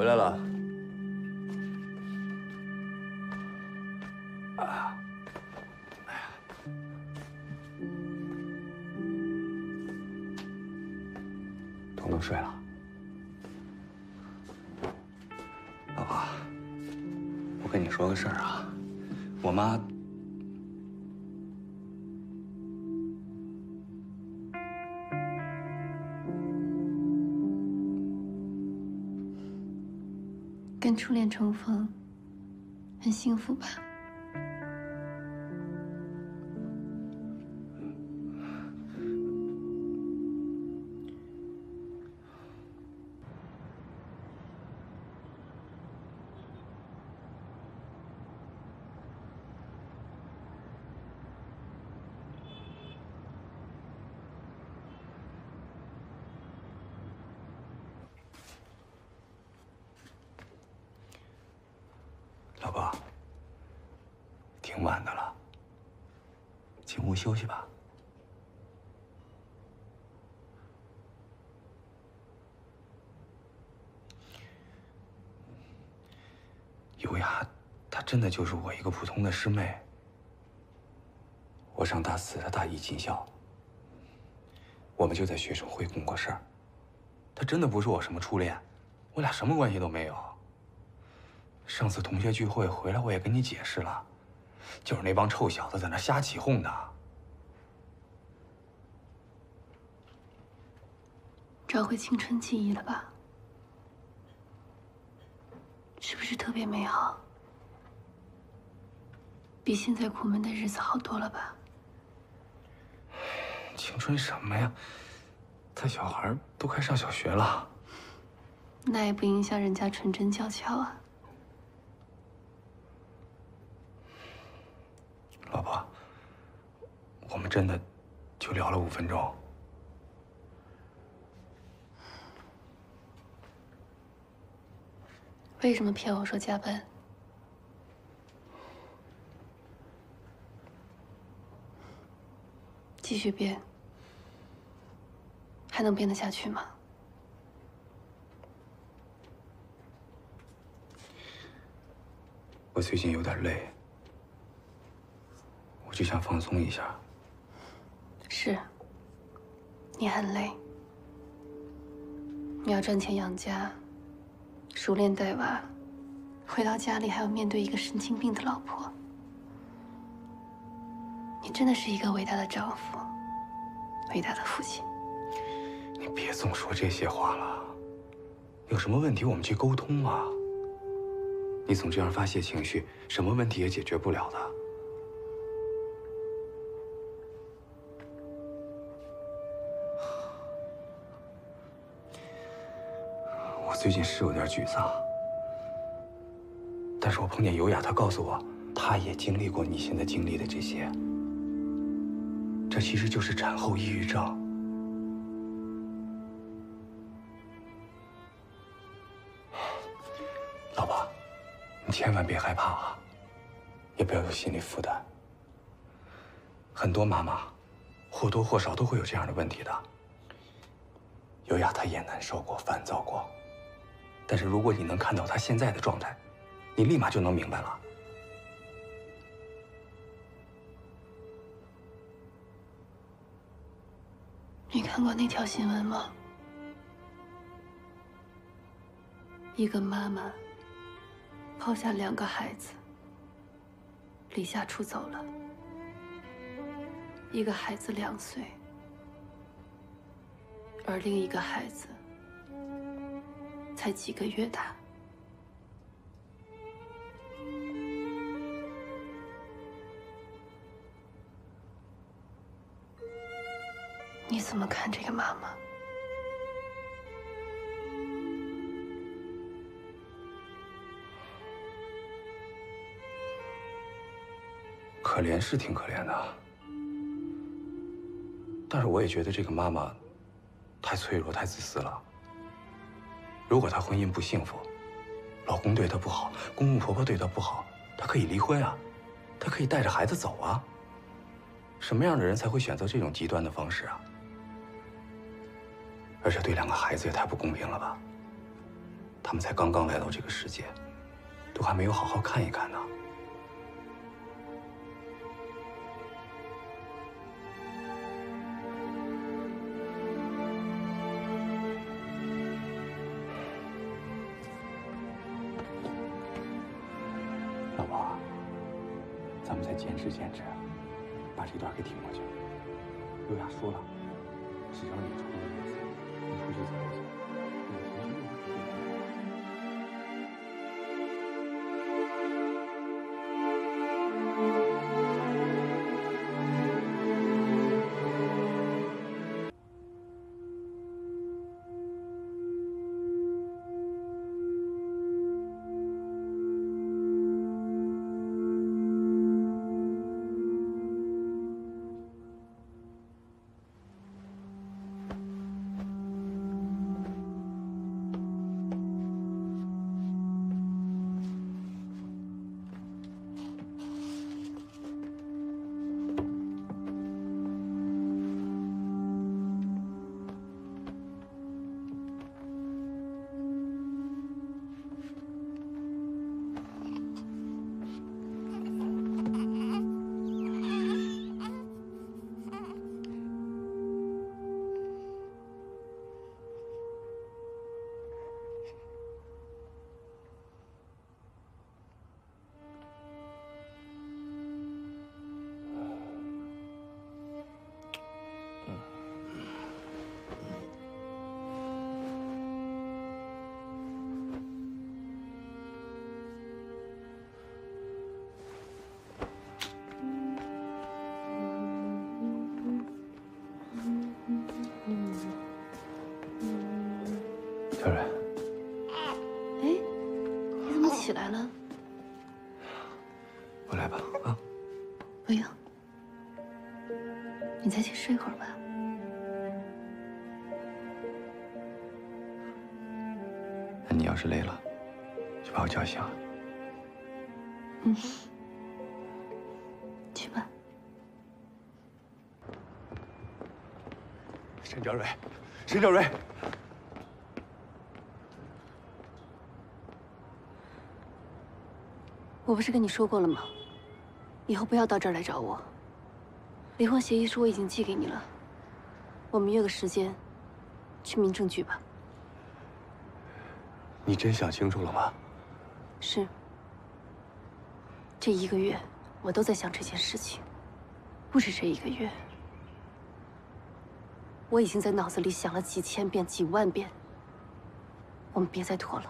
回来了。啊，哎呀彤彤睡了。老婆，我跟你说个事儿啊，我妈。跟初恋重逢，很幸福吧？老婆，挺晚的了，进屋休息吧。优雅，她真的就是我一个普通的师妹。我上大四，她大一进校，我们就在学生会共过事儿。她真的不是我什么初恋，我俩什么关系都没有。上次同学聚会回来，我也跟你解释了，就是那帮臭小子在那瞎起哄的。找回青春记忆了吧？是不是特别美好？比现在苦闷的日子好多了吧？青春什么呀？他小孩都快上小学了。那也不影响人家纯真娇俏啊。老婆，我们真的就聊了五分钟。为什么骗我说加班？继续编，还能编得下去吗？我最近有点累，我就想放松一下。是，你很累，你要赚钱养家，熟练带娃，回到家里还要面对一个神经病的老婆。你真的是一个伟大的丈夫，伟大的父亲。你别总说这些话了，有什么问题我们去沟通啊。你总这样发泄情绪，什么问题也解决不了的。最近是有点沮丧，但是我碰见尤雅，她告诉我，她也经历过你现在经历的这些，这其实就是产后抑郁症。老婆，你千万别害怕啊，也不要有心理负担。很多妈妈或多或少都会有这样的问题的。尤雅她也难受过、烦躁过，但是如果你能看到他现在的状态，你立马就能明白了。你看过那条新闻吗？一个妈妈抛下两个孩子，离家出走了。一个孩子两岁，而另一个孩子才几个月大。你怎么看这个妈妈？可怜是挺可怜的，但是我也觉得这个妈妈太脆弱、太自私了。如果她婚姻不幸福，老公对她不好，公公婆婆对她不好，她可以离婚啊，她可以带着孩子走啊。什么样的人才会选择这种极端的方式啊？而且对两个孩子也太不公平了吧？他们才刚刚来到这个世界，都还没有好好看一看呢。老婆，咱们再坚持坚持，把这段给挺过去。优雅说了，只要你出去一次，你出去走一走，小蕊，哎，你怎么起来了？我来吧，啊，不用，你再去睡会儿吧。那你要是累了，就把我叫醒。嗯，去吧。沈小蕊，沈小蕊，我不是跟你说过了吗？以后不要到这儿来找我。离婚协议书我已经寄给你了，我们约个时间，去民政局吧。你真想清楚了吗？是。这一个月，我都在想这件事情，不止这一个月，我已经在脑子里想了几千遍、几万遍。我们别再拖了。